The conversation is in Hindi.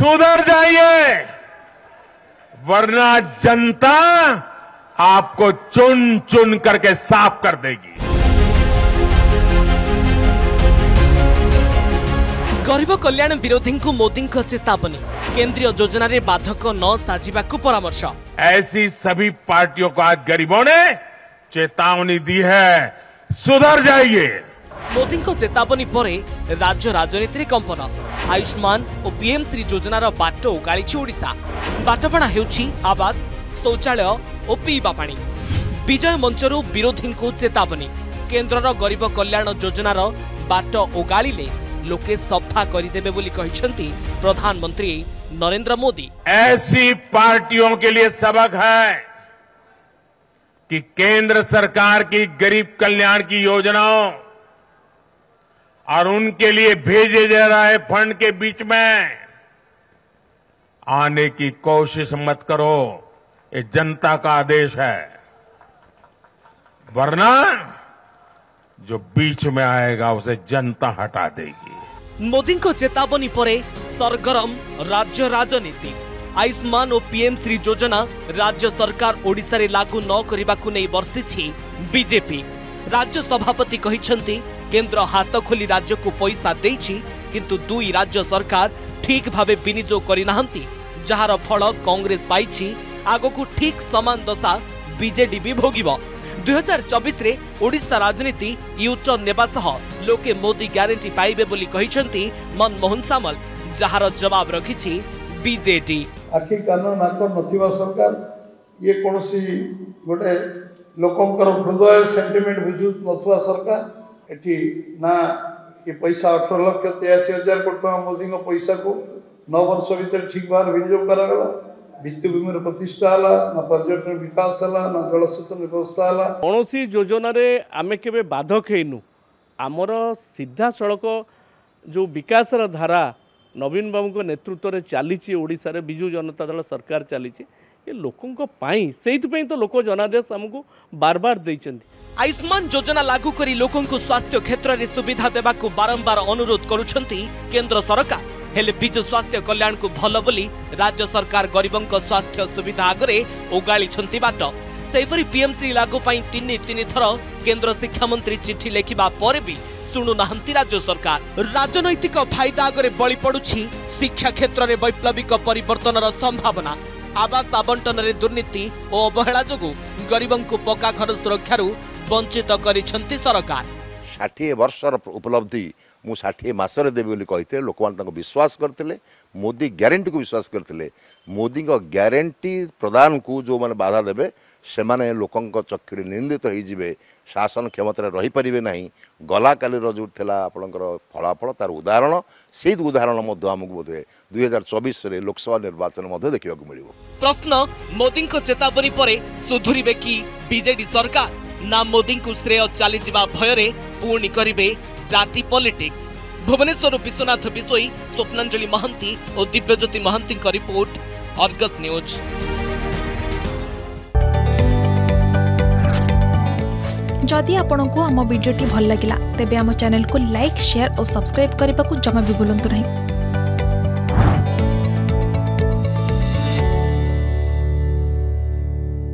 सुधर जाइए वरना जनता आपको चुन चुन करके साफ कर देगी गरीब कल्याण विरोधी को मोदी चेतावनी केंद्रीय योजना रे बाधक न साजिबा को परामर्श ऐसी सभी पार्टियों को आज गरीबों ने चेतावनी दी है सुधर जाइए मोदी चेतावनी पर राज्य राजनीति कंपन आयुष्मान और पीएम थ्री योजनार बाट उगाशा बाटपणा होवाज शौचालय और पीवा पा विजय मंच विरोधी को चेतावनी केन्द्र गरीब कल्याण योजनार बाट उगा लोके सफा करदे प्रधानमंत्री नरेंद्र मोदी ऐसी पार्टियों के लिए सबक है कि केंद्र सरकार की गरीब कल्याण की योजनाओं और उनके लिए भेजे जा रहे फंड के बीच में आने की कोशिश मत करो ये जनता का आदेश है वरना जो बीच में आएगा उसे जनता हटा देगी मोदी को चेतावनी पड़े सरगरम राज्य राजनीति आयुष्मान और पीएम श्री योजना राज्य सरकार ओडिशा लागू न करने को नहीं बर्षि बीजेपी राज्य सभापति केन्द्र हाथ खोली राज्य को पैसा दे किंतु दुई राज्य सरकार ठीक भावे विनिजोग करना जार फल कंग्रेस पाई आग को ठीक समान दशा विजे भी भोग दुईार चबिश राजनीति युच नेवास लोके मोदी ग्यारंटी पाइबे मनमोहन सामल जार जवाब रखी विजे आखि कान नाक नरकार ये कौन गोटे लोकंर हृदय सेमेंट बुझ ना सरकार ଏଠି ନା ଏ ପଇସା ଅଠର ଲକ୍ଷ ତେୟାଅଶୀ ହଜାର କୋଟି ଟଙ୍କା ମୋଦିଙ୍କ ପଇସାକୁ ନଅ ବର୍ଷ ଭିତରେ ଠିକ୍ ଭାବରେ ବିନିଯୋଗ କରାଗଲା ଭିତ୍ତିଭୂମିର ପ୍ରତିଷ୍ଠା ହେଲା ନା ପର୍ଯ୍ୟଟନ ବିକାଶ ହେଲା ନା ଜଳସେଚନ ବ୍ୟବସ୍ଥା ହେଲା କୌଣସି ଯୋଜନାରେ ଆମେ କେବେ ବାଧକ ହେଇନୁ ଆମର ସିଧାସଳଖ ଯେଉଁ ବିକାଶର ଧାରା ନବୀନ ବାବୁଙ୍କ ନେତୃତ୍ୱରେ ଚାଲିଛି ଓଡ଼ିଶାରେ ବିଜୁ ଜନତା ଦଳ ସରକାର ଚାଲିଛି କି ଲୋକଙ୍କ ପାଇଁ ସେଇଥିପାଇଁ ତ ଲୋକ ଜନାଦେଶ ଆମକୁ ବାରବାର ଦେଇଛନ୍ତି ଆୟୁଷ୍ମାନ ଯୋଜନା ଲାଗୁ କରି ଲୋକଙ୍କୁ ସ୍ୱାସ୍ଥ୍ୟ କ୍ଷେତ୍ରରେ ସୁବିଧା ଦେବାକୁ ବାରମ୍ବାର ଅନୁରୋଧ କରୁଛନ୍ତି କେନ୍ଦ୍ର ସରକାର ହେଲେ ବିଜୁ ସ୍ୱାସ୍ଥ୍ୟ କଲ୍ୟାଣକୁ ଭଲ ବୋଲି ରାଜ୍ୟ ସରକାର ଗରିବଙ୍କ ସ୍ୱାସ୍ଥ୍ୟ ସୁବିଧା ଆଗରେ ଓଗାଳିଛନ୍ତି ବାଟ ସେହିପରି ପିଏମ୍ସି ଲାଗୁ ପାଇଁ ତିନି ତିନି ଥର କେନ୍ଦ୍ର ଶିକ୍ଷାମନ୍ତ୍ରୀ ଚିଠି ଲେଖିବା ପରେ ବି ଶୁଣୁନାହାନ୍ତି ରାଜ୍ୟ ସରକାର ରାଜନୈତିକ ଫାଇଦା ଆଗରେ ବଳି ପଡୁଛି ଶିକ୍ଷା କ୍ଷେତ୍ରରେ ବୈପ୍ଳବିକ ପରିବର୍ତ୍ତନର ସମ୍ଭାବନା ଆବାସ ଆବଣ୍ଟନରେ ଦୁର୍ନୀତି ଓ ଅବହେଳା ଯୋଗୁଁ ଗରିବଙ୍କୁ ପକ୍କା ଘର ସୁରକ୍ଷାରୁ ବଞ୍ଚିତ କରିଛନ୍ତି ସରକାର ଷାଠିଏ ବର୍ଷର ଉପଲବ୍ଧି ମୁଁ ଷାଠିଏ ମାସରେ ଦେବି ବୋଲି କହିଥିଲେ ଲୋକମାନେ ତାଙ୍କୁ ବିଶ୍ୱାସ କରିଥିଲେ ମୋଦି ଗ୍ୟାରେଣ୍ଟିକୁ ବିଶ୍ୱାସ କରିଥିଲେ ମୋଦିଙ୍କ ଗ୍ୟାରେଣ୍ଟି ପ୍ରଦାନକୁ ଯେଉଁମାନେ ବାଧା ଦେବେ ସେମାନେ ଲୋକଙ୍କ ଚକ୍ଷୁରେ ନିନ୍ଦିତ ହୋଇଯିବେ ଶାସନ କ୍ଷମତାରେ ରହିପାରିବେ ନାହିଁ ଗଲାକାଲିର ଯେଉଁ ଥିଲା ଆପଣଙ୍କର ଫଳାଫଳ ତା'ର ଉଦାହରଣ ସେଇ ଉଦାହରଣ ମଧ୍ୟ ଆମକୁ ବୋଧେ ଦୁଇହଜାର ଚବିଶରେ ଲୋକସଭା ନିର୍ବାଚନ ମଧ୍ୟ ଦେଖିବାକୁ ମିଳିବ ପ୍ରଶ୍ନ ମୋଦିଙ୍କ ଚେତାବନୀ ପରେ ସୁଧୁରିବେ କି ବିଜେଡି ସରକାର ନା ମୋଦିଙ୍କୁ ଶ୍ରେୟ ଚାଲିଯିବା ଭୟରେ ପୁଣି କରିବେ डाटी पॉलिटिक्स भुवनेश्वर विश्वनाथ विश्वई स्वप्नांजलि महांति और Divyajyoti Mohanty report Argus news जदि आपण को आम भिड्टे भल लगा तेब चेल्क लाइक सेयार और सब्सक्राइब करने को जमा भी भूलु ना